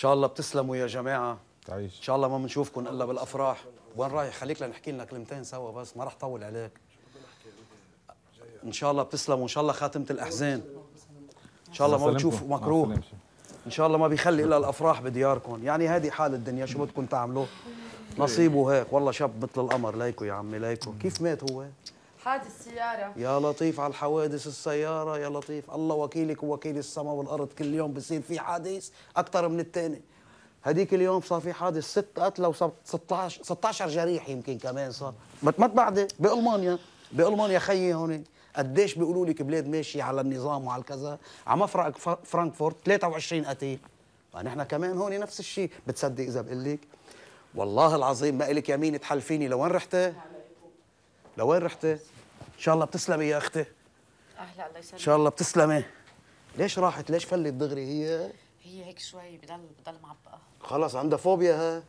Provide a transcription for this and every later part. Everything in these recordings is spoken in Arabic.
شاء الله بتسلموا يا جماعة. تعيش. إن شاء الله ما بنشوفكم إلا بالأفراح. وين رايح؟ خليك لنحكي لنا كلمتين سوا بس ما رح طول عليك. إن شاء الله بتسلموا إن شاء الله خاتمة الأحزان. إن شاء الله ما بتشوفوا مكروه. إن شاء الله ما بيخلي إلا الأفراح بدياركم. يعني هذه حال الدنيا شو بدكم تعملوا؟ نصيبه هيك. والله شاب مثل القمر ليكو يا عمي ليكو. كيف مات هو؟ حادث سيارة يا لطيف على الحوادث السيارة يا لطيف. الله وكيلك ووكيل السماء والأرض. كل يوم بصير في حادث أكثر من الثاني هديك اليوم صار في حادث ست قتلى و 16 16 جريح يمكن كمان صار. ما بعد بألمانيا. بألمانيا خيي هون. قديش بيقولوا لك بلاد ماشية على النظام وعلى الكذا على مفرق فرانكفورت 23 قتيل. نحن كمان هون نفس الشيء. بتصدق إذا بقول لك؟ والله العظيم ما إلك يمين تحلفيني لوين رحتي؟ لوين رحتي؟ إن شاء الله بتسلمي يا أختي. أهلا الله يسلمك. إن شاء الله بتسلمي. ليش راحت؟ ليش فلت دغري؟ هي؟ هي هيك شوي بضل بضل معبقه خلص عندها فوبيا ها؟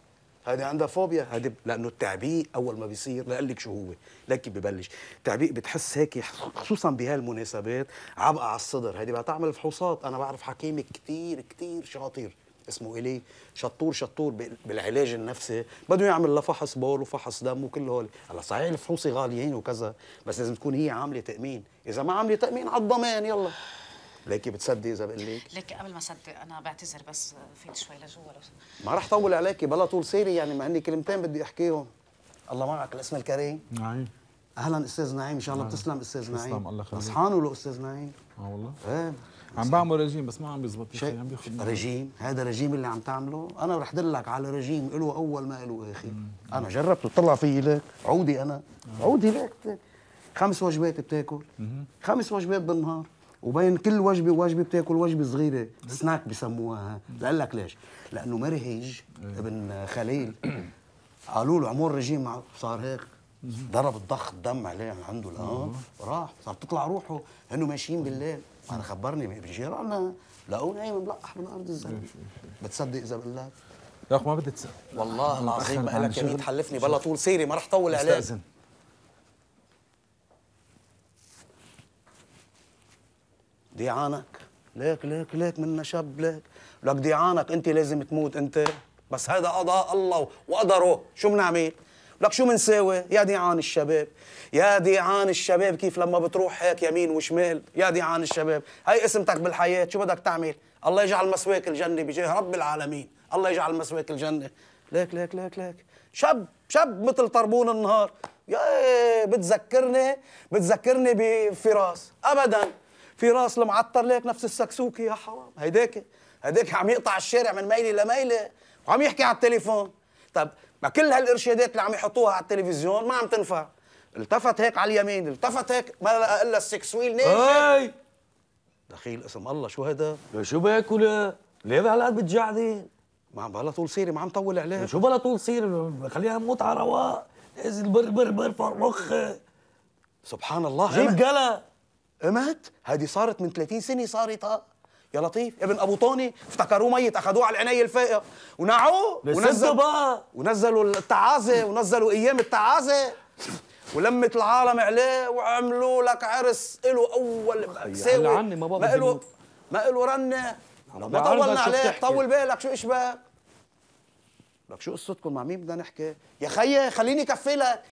هذه عندها فوبيا. هذه لأنه التعبيق أول ما بيصير لأقول لك شو هو. لك ببلش. التعبيق بتحس هيك خصوصا بهالمناسبات عبقه على الصدر. هذه بتعمل فحوصات. أنا بعرف حكيم كثير كثير شاطر. اسمه إلي شطور شطور بالعلاج النفسي. بده يعمل له فحص بول وفحص دم وكل هول. هلا صحيح الفحوص غاليين وكذا بس لازم تكون هي عاملة تأمين. إذا ما عاملة تأمين على الضمان يلا. ليكي بتصدقي إذا بقول لك ليكي قبل ما صدق أنا بعتذر بس فيت شوي لجوا. ما رح طول عليكي بلا طول سيرة يعني ما هني كلمتين بدي أحكيهم. الله معك الاسم الكريم؟ نعيم. أهلا أستاذ نعيم إن شاء الله بتسلم أستاذ نعيم. تسلم الله يخليك. اصحانه له أستاذ نعيم. آه والله. إيه. عم بعمل رجيم بس ما عم بيزبط شيء عم بياخذ رجيم هذا رجيم اللي عم تعمله. أنا رح دلك على رجيم له أول ما له آخر. أنا جربت طلع فيي لك. عودي أنا. عودي لك. خمس وجبات بتاكل. خمس وجبات بالنهار. وبين كل وجبة ووجبه بتاكل وجبة صغيرة. سناك بسموها. لقول لك ليش؟ لأنه مرهج ابن خليل. قالوا له عمول رجيم صار هيك. ضرب الضغط دم عليه عنده الان راح صار تطلع روحه. هنو ماشيين بالليل. أنا خبرني بجيراننا لقوه نايم ملقح من أرض الزلمه بتصدق إذا بقول لك يا اخ ما بدي تسال والله العظيم ما لك يمين تحلفني بلا طول. سيري ما رح طول عليك. أستأذن. ديعانك. ليك ليك ليك منا شاب ليك. لك ديعانك أنت لازم تموت أنت. بس هذا قضاء الله وقدره. شو بنعمل لك شو منساوي؟ يا ديعان الشباب يا ديعان الشباب كيف لما بتروح هيك يمين وشمال؟ يا ديعان الشباب هي اسمتك بالحياة شو بدك تعمل؟ الله يجعل مثواك الجنة بجاه رب العالمين الله يجعل مثواك الجنة. ليك ليك ليك ليك. شاب شاب مثل طربون النهار. يا بتذكرني بتذكرني بفراس. ابدا. فراس المعطر ليك نفس السكسوكي. يا حرام. هيداك هيداك عم يقطع الشارع من ميله لميله وعم يحكي على التليفون. طب ما كل هالإرشادات اللي عم يحطوها على التلفزيون ما عم تنفع. التفت هيك على اليمين التفت هيك ما لقى إلا السكسويل ناشف. هاي! دخيل اسم الله شو هذا شو باكل ليه بهالقد بتجعدين ما عم بلا طول سيري ما عم طول عليه. شو بلا طول سيري؟ خليها موت على رواق. نازل بر بر بر فرمخ سبحان الله جيب قلا مات هذه صارت من 30 سنة صارت ها يا لطيف ابن أبو طوني افتكروه ميت اخذوه على العنايه الفائقه ونعوه ونزلوا بقى. ونزلوا التعازة ونزلوا أيام التعازة. ولمت العالم عليه وعملوا لك عرس له أول مأساوي عني ما ما له ما له رنة. ما طولنا عليك طول بالك شو اشباك لك شو قصتكم؟ مع مين بدنا نحكي؟ يا خيي خليني كفي لك.